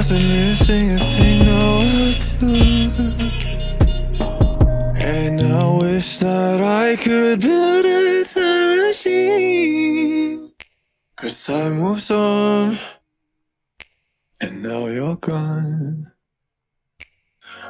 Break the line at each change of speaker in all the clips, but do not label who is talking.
Wasn't missing a thing, no, I do. And I wish that I could build a time machine. Cause time moves on. And now you're gone.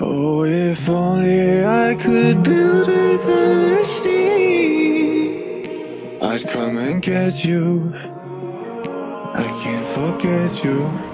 Oh, if only I could build a time machine. I'd come and get you. I can't forget you.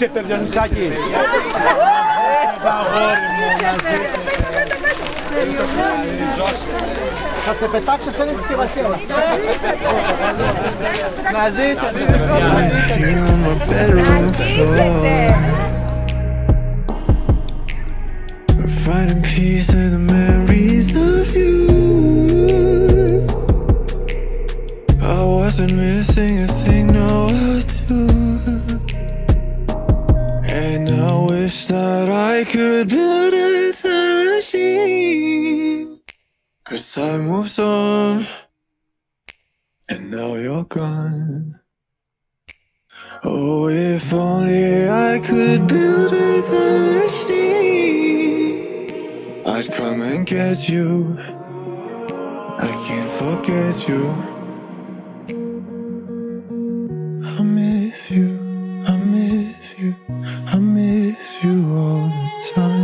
ζήσετε, Διονυσάκη. Θα σε πετάξω σαν τη συσκευασία μας. Να ζήσετε. Να ζήσετε.
Fighting peace in the mirror Wish that I could build a time machine. Cause time moves on. And now you're gone. Oh, if only I could build a time machine. I'd come and get you. I can't forget you. all the time.